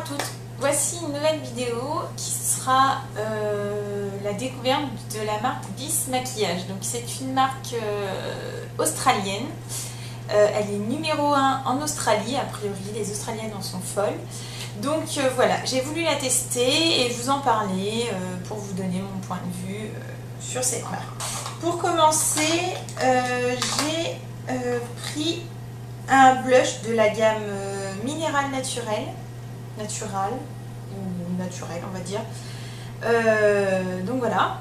toutes, voici une nouvelle vidéo qui sera euh, la découverte de la marque Bis Maquillage. Donc c'est une marque euh, australienne. Euh, elle est numéro 1 en Australie, a priori les Australiennes en sont folles. Donc voilà, j'ai voulu la tester et vous en parler pour vous donner mon point de vue sur cette marque. Pour commencer, j'ai pris un blush de la gamme Minéral Naturel natural, ou naturel on va dire. Euh, donc voilà.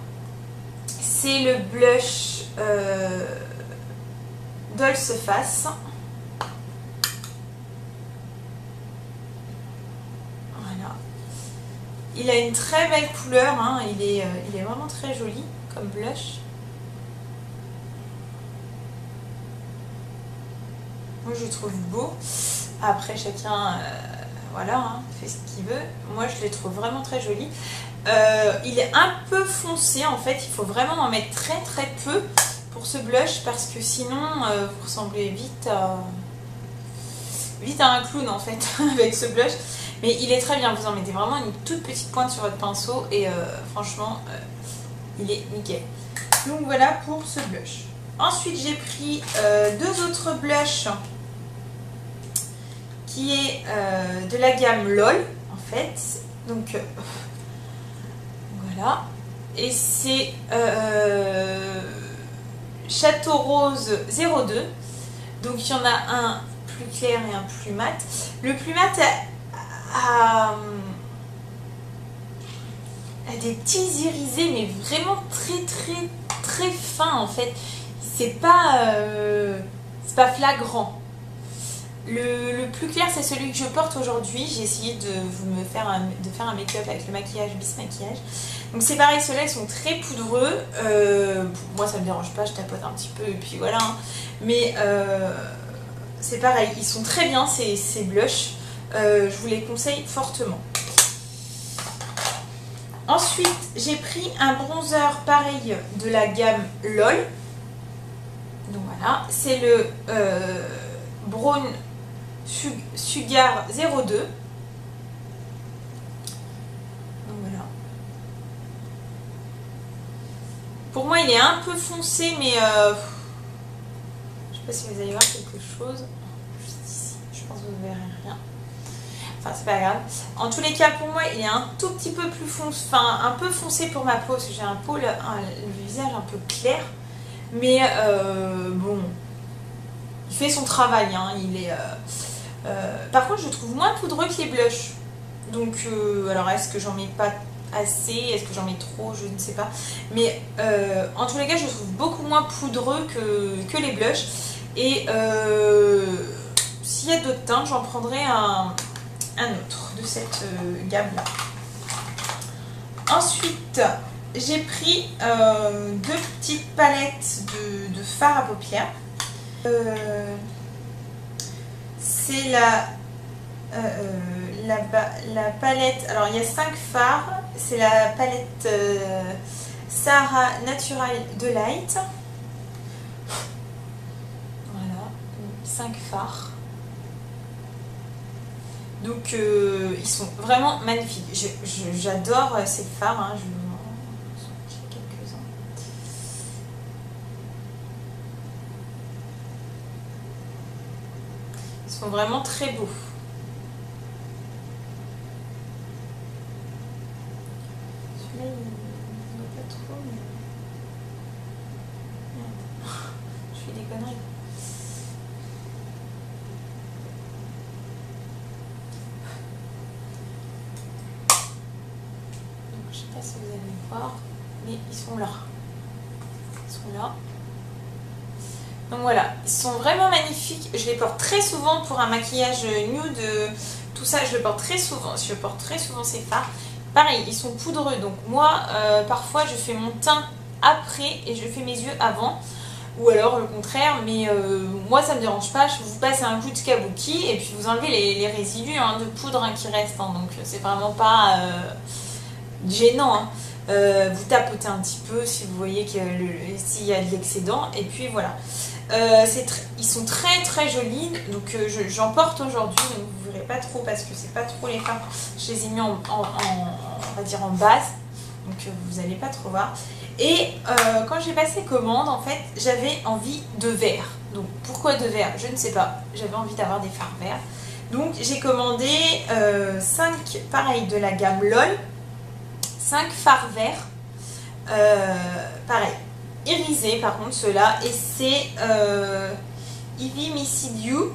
C'est le blush euh, Dolce Face. Voilà. Il a une très belle couleur, hein. il, est, euh, il est vraiment très joli comme blush. Moi je le trouve beau. Après chacun voilà, hein, fait ce qu'il veut. Moi, je les trouve vraiment très jolis. Euh, il est un peu foncé, en fait. Il faut vraiment en mettre très très peu pour ce blush parce que sinon, euh, vous ressemblez vite à, vite à un clown, en fait, avec ce blush. Mais il est très bien. Vous en mettez vraiment une toute petite pointe sur votre pinceau et euh, franchement, il est nickel. Donc voilà pour ce blush. Ensuite, j'ai pris deux autres blushs qui est euh, de la gamme LOL en fait. Donc euh, voilà. Et c'est euh, Château Rose 02. Donc il y en a un plus clair et un plus mat. Le plus mat a, des petits irisés mais vraiment très très très fins en fait. C'est pas, pas flagrant. Le, plus clair, c'est celui que je porte aujourd'hui. J'ai essayé de, me faire un, de make-up avec le maquillage bis maquillage. Donc c'est pareil, ceux-là ils sont très poudreux. Euh, moi ça me dérange pas, je tapote un petit peu et puis voilà. Hein. Mais euh, c'est pareil, ils sont très bien ces, ces blushs. Euh, je vous les conseille fortement. Ensuite, j'ai pris un bronzer pareil de la gamme LOL. Donc voilà, c'est le Brown Sugar 02. Donc voilà. Pour moi, il est un peu foncé, mais euh, je sais pas si vous allez voir quelque chose. Juste ici, je pense que vous ne verrez rien. Enfin, c'est pas grave. En tous les cas, pour moi, il est un tout petit peu plus foncé, enfin, un peu foncé pour ma peau, parce que j'ai un peau, le, visage un peu clair. Mais euh, bon, il fait son travail. Hein. Il est, euh, par contre, je trouve moins poudreux que les blushs. Donc, euh, alors est-ce que j'en mets pas assez? Est-ce que j'en mets trop? Je ne sais pas. Mais euh, en tous les cas, je trouve beaucoup moins poudreux que, les blushs. Et s'il y a d'autres teintes, j'en prendrai un, autre de cette gamme-là. Ensuite, j'ai pris deux petites palettes de, de fard à paupières c'est la, euh, euh, la, palette, alors il y a 5 fards, c'est la palette euh, Sarah Natural de Light. Voilà, 5 fards. Donc ils sont vraiment magnifiques. J'adore ces fards. Hein. Je sont vraiment très beaux. Celui-là, il pas trop, mais... Je fais des conneries. Donc, je sais pas si vous allez voir, mais ils sont là. Ils sont là. Donc voilà, ils sont vraiment magnifiques. Je les porte très souvent pour un maquillage nude. Tout ça, je le porte très souvent. Je porte très souvent ces fards. Pareil, ils sont poudreux. Donc moi, euh, parfois, je fais mon teint après et je fais mes yeux avant. Ou alors le contraire, mais euh, moi ça me dérange pas, je vous passe un coup de kabuki et puis vous enlevez les, résidus hein, de poudre hein, qui restent, hein. donc c'est vraiment pas euh, gênant. Euh, vous tapotez un petit peu si vous voyez s'il y a de l'excédent. Et puis voilà. Euh, ils sont très très jolis. Donc j'en porte aujourd'hui. Donc vous verrez pas trop parce que c'est pas trop les fards. Je les ai mis en, on va dire en base. Donc vous n'allez pas trop voir. Et quand j'ai passé commande, en fait, j'avais envie de verre. Donc pourquoi de verre Je ne sais pas. J'avais envie d'avoir des fards verts. Donc j'ai commandé 5 euh, pareils de la gamme LOL, 5 fards verts, euh, pareil, irisés par contre ceux-là, et c'est euh, Missy Dew,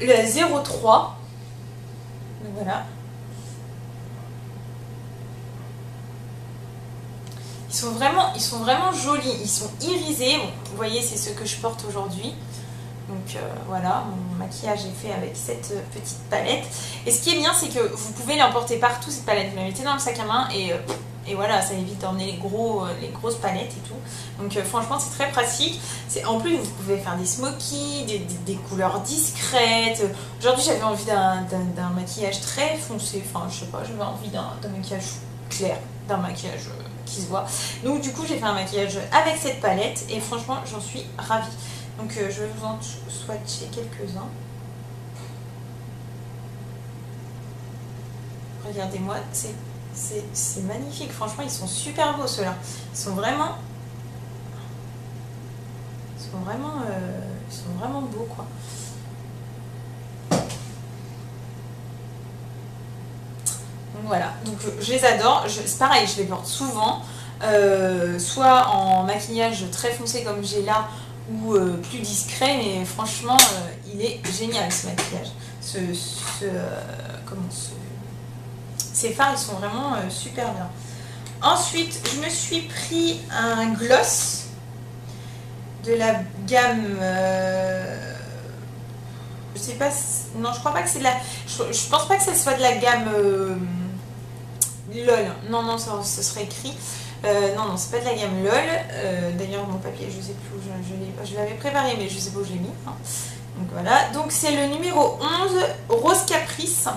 le 03. Donc voilà. Ils sont vraiment, ils sont vraiment jolis, ils sont irisés. vous voyez, c'est ceux que je porte aujourd'hui. Donc euh, voilà, mon maquillage est fait avec cette euh, petite palette. Et ce qui est bien, c'est que vous pouvez l'emporter partout, cette palette. Vous la mettez dans le sac à main et, euh, et voilà, ça évite d'emmener les, gros, les grosses palettes et tout. Donc franchement, c'est très pratique. En plus, vous pouvez faire des smokies, des, couleurs discrètes. Aujourd'hui, j'avais envie d'un maquillage très foncé. Enfin, je sais pas, j'avais envie d'un maquillage clair, d'un maquillage qui se voit. Donc du coup, j'ai fait un maquillage avec cette palette et franchement, j'en suis ravie. Donc euh, je vais vous en swatcher quelques-uns. Regardez-moi, c'est magnifique. Franchement, ils sont super beaux ceux-là. Ils sont vraiment... Ils sont vraiment, euh, ils vraiment beaux quoi. Donc voilà, donc je les adore. C'est pareil, je les porte souvent. Euh, soit en maquillage très foncé comme j'ai là, ou euh, plus discret, mais franchement, il est génial ce maquillage. Ce, euh, comment, ces fards, ils sont vraiment super bien. Ensuite, je me suis pris un gloss de la gamme... je sais pas... non, je crois pas que c'est de la... Je, pense pas que ça soit de la gamme... LOL. Non, non, ça, ce serait écrit. Euh, non, non, c'est pas de la gamme LOL. Euh, d'ailleurs, mon papier, je sais plus où je, je l'avais préparé, mais je sais pas où je mis. Hein. Donc voilà. Donc c'est le numéro 11, Rose Caprice.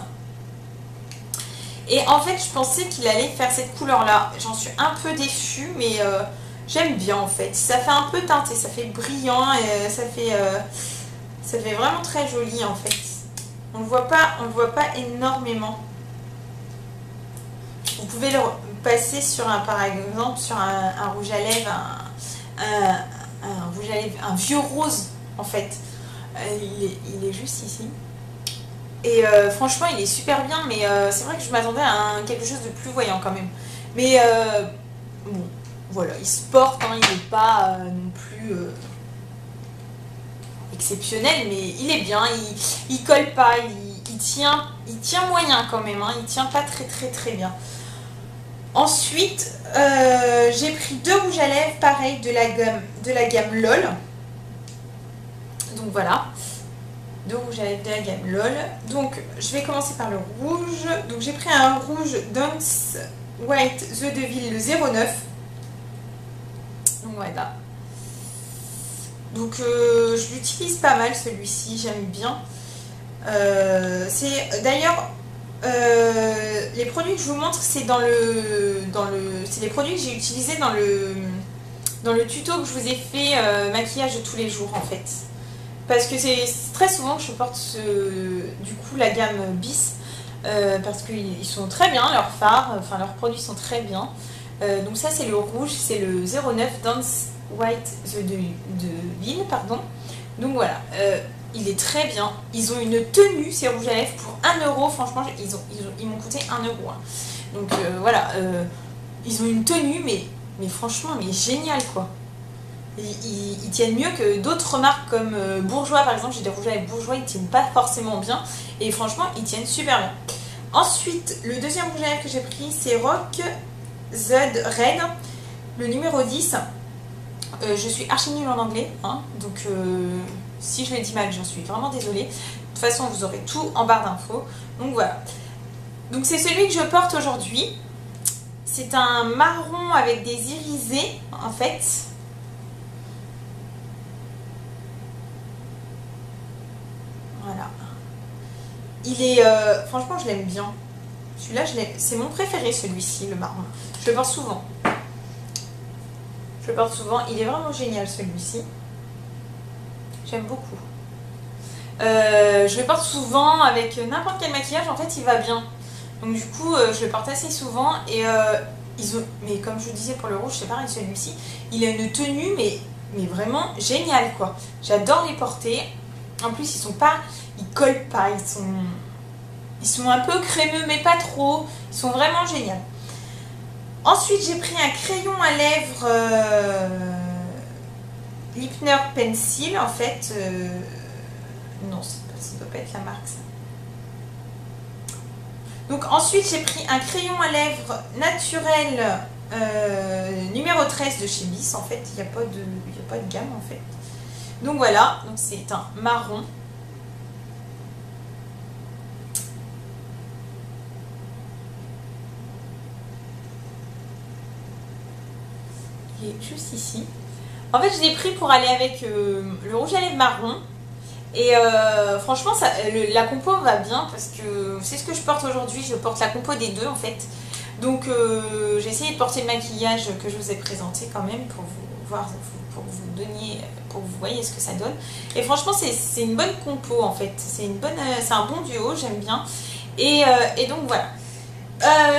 Et en fait, je pensais qu'il allait faire cette couleur-là. J'en suis un peu déçue, mais euh, j'aime bien en fait. Ça fait un peu teinté, ça fait brillant et ça fait, ça fait vraiment très joli en fait. On ne le voit pas énormément. Vous pouvez le, passer sur un, par exemple, sur un, rouge à lèvres, un, rouge à lèvres, un vieux rose en fait. Euh, il, est, juste ici. Et euh, franchement, il est super bien, mais euh, c'est vrai que je m'attendais à quelque chose de plus voyant quand même. Mais bon, voilà, il se porte, hein, il n'est pas non plus exceptionnel, mais il est bien, il, colle pas, il, tient, il tient moyen quand même, hein, il tient pas très très très bien. Ensuite, euh, j'ai pris deux rouges à lèvres, pareil, de la gamme, de la gamme LOL. Donc voilà, à lèvres de la gamme LOL. Donc, je vais commencer par le rouge. Donc, j'ai pris un rouge Dance White The Deville, le 09. Donc voilà. Donc, euh, je l'utilise pas mal celui-ci, j'aime bien. Euh, c'est d'ailleurs euh, les produits que je vous montre, c'est dans le, dans le, c'est les produits que j'ai utilisés dans le, dans le tuto que je vous ai fait maquillage de tous les jours en fait. Parce que c'est très souvent que je porte ce, du coup la gamme bis euh, parce qu'ils sont très bien leurs fards, enfin leurs produits sont très bien. donc ça c'est le rouge, c'est le 09 Dance White de, de Ville, pardon. Donc voilà il est très bien. Ils ont une tenue, ces rouges à lèvres, pour 1 euro. Franchement, ils m'ont ils ont, coûté 1 euro. Hein. Donc euh, voilà, euh, ils ont une tenue, mais, mais franchement, mais génial quoi. Ils, tiennent mieux que d'autres marques comme euh, Bourgeois par exemple. J'ai des rouges à lèvres Bourgeois, ils tiennent pas forcément bien. Et franchement, ils tiennent super bien. Ensuite, le deuxième rouge à lèvres que j'ai pris, c'est Rock Z Red, le numéro 10. je suis archi nulle en anglais, hein, donc si je l'ai dit mal, j'en suis vraiment désolée. De toute façon, vous aurez tout en barre d'infos. Donc voilà. Donc c'est celui que je porte aujourd'hui. C'est un marron avec des irisés, en fait. Voilà. Il est... Euh, franchement, je l'aime bien. Celui-là, c'est mon préféré, celui-ci, le marron. Je le porte souvent. Je le porte souvent. Il est vraiment génial, celui-ci. J'aime beaucoup. Euh, je le porte souvent avec n'importe quel maquillage. En fait, il va bien. Donc du coup, euh, je le porte assez souvent. Et mais comme je vous disais pour le rouge, c'est pareil, celui-ci. Il a une tenue, mais, mais vraiment géniale, quoi. J'adore les porter. En plus, ils sont pas... Ils collent pas. Ils sont... Ils sont un peu crémeux, mais pas trop. Ils sont vraiment géniaux. Ensuite, j'ai pris un crayon à lèvres euh, Lipner Pencil. En fait, euh, non, ça ne doit pas être la marque, ça. Donc ensuite, j'ai pris un crayon à lèvres naturel euh, numéro 13 de chez Bis. En fait, il n'y a, pas de, a pas de gamme, en fait. Donc voilà, donc c'est un marron. juste ici. En fait, je l'ai pris pour aller avec euh, le rouge à lèvres marron. Et euh, franchement, la compo va bien parce que c'est ce que je porte aujourd'hui. Je porte la compo des deux en fait. Donc euh, j'ai essayé de porter le maquillage que je vous ai présenté quand même pour vous voir, pour vous donner, pour vous voyez ce que ça donne. Et franchement, c'est une bonne compo en fait. Bonne, c'est un bon duo, j'aime bien. Et, et, donc voilà.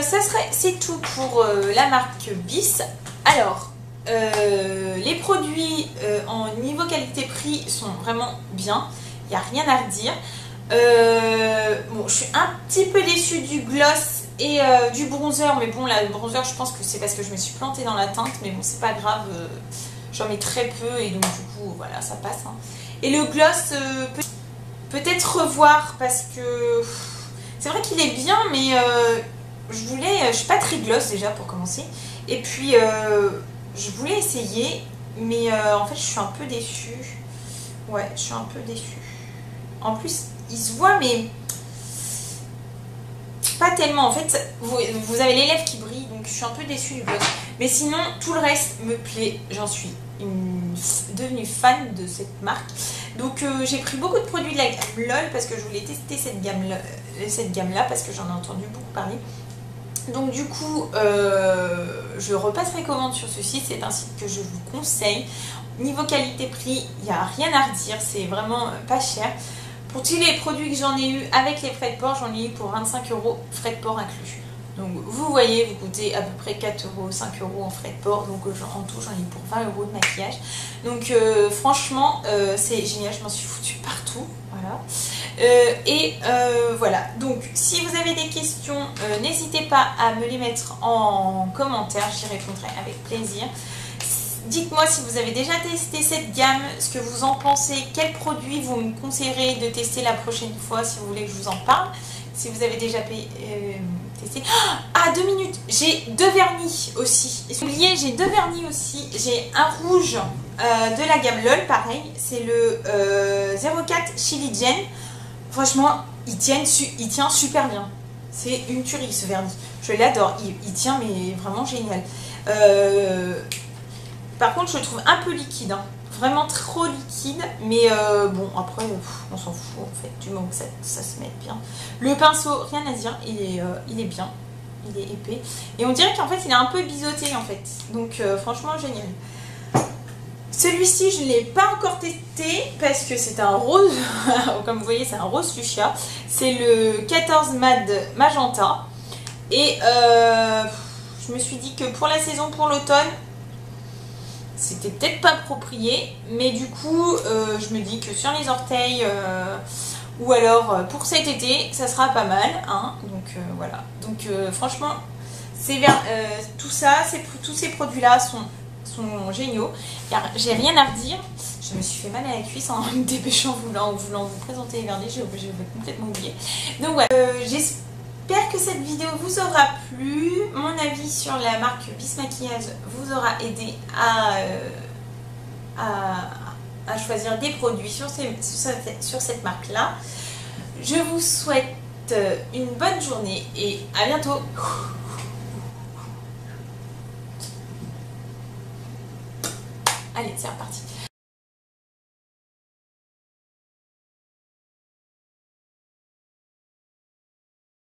ça serait, c'est tout pour la marque Bis. Alors, euh, les produits euh, en niveau qualité-prix sont vraiment bien. Il n'y a rien à redire. Euh, bon, je suis un petit peu déçue du gloss et du bronzer. Mais bon, là, le bronzer, je pense que c'est parce que je me suis plantée dans la teinte. Mais bon, c'est pas grave. J'en mets très peu et donc du coup, voilà, ça passe. Hein. Et le gloss, peut-être revoir parce que c'est vrai qu'il est bien, mais je voulais... Je suis pas très gloss déjà pour commencer. Et puis je voulais essayer, mais euh, en fait, je suis un peu déçue. Ouais, je suis un peu déçue. En plus, il se voit, mais pas tellement. En fait, vous, avez les lèvres qui brillent, donc je suis un peu déçue du gloss. Mais sinon, tout le reste me plaît. J'en suis devenue fan de cette marque. Donc, euh, j'ai pris beaucoup de produits de la gamme LOL parce que je voulais tester cette gamme-là, cette gamme -là, parce que j'en ai entendu beaucoup parler. Donc du coup, euh, je repasserai commande sur ce site, c'est un site que je vous conseille. Niveau qualité-prix, il n'y a rien à redire, c'est vraiment pas cher. Pour tous les produits que j'en ai eu avec les frais de port, j'en ai eu pour 25 euros frais de port inclus. Donc vous voyez, vous coûtez à peu près 4 euros, 5 euros en frais de port. Donc euh, en tout, j'en ai pour 20 euros de maquillage. Donc euh, franchement, c'est génial, je m'en suis foutue partout. Voilà. Euh, et euh, voilà, donc si vous avez des questions, euh, n'hésitez pas à me les mettre en commentaire, j'y répondrai avec plaisir. Dites-moi si vous avez déjà testé cette gamme, ce que vous en pensez, quels produits vous me conseillerez de tester la prochaine fois si vous voulez que je vous en parle. Si vous avez déjà testé. Ah, deux minutes J'ai deux vernis aussi. Oubliez, j'ai deux vernis aussi. J'ai un rouge de la gamme LOL, pareil. C'est le 04 Chili Gen. Franchement, il tient, il tient super bien. C'est une tuerie ce vernis. Je l'adore. Il, tient mais vraiment génial. Euh, par contre, je le trouve un peu liquide. Hein. Vraiment trop liquide. Mais euh, bon, après, on s'en fout en fait. Du moment que ça, se met bien. Le pinceau, rien à dire. Il est, euh, il est bien. Il est épais. Et on dirait qu'en fait, il est un peu biseauté en fait. Donc franchement, génial. Celui-ci, je ne l'ai pas encore testé parce que c'est un rose, comme vous voyez, c'est un rose fuchsia. C'est le 14 Mad Magenta. Et euh, je me suis dit que pour la saison, pour l'automne, c'était peut-être pas approprié. Mais du coup, euh, je me dis que sur les orteils, euh, ou alors pour cet été, ça sera pas mal. Hein. donc voilà. Donc franchement, tout ça, tous ces produits-là sont sont géniaux. J'ai rien à redire. Je me suis fait mal à la cuisse en me dépêchant voulant, voulant vous présenter les vernis. J'ai complètement oublié. Donc voilà, euh, j'espère que cette vidéo vous aura plu. Mon avis sur la marque Bis Maquillage vous aura aidé à, euh, à, choisir des produits sur, sur cette marque-là. Je vous souhaite une bonne journée et à bientôt Allez, c'est reparti.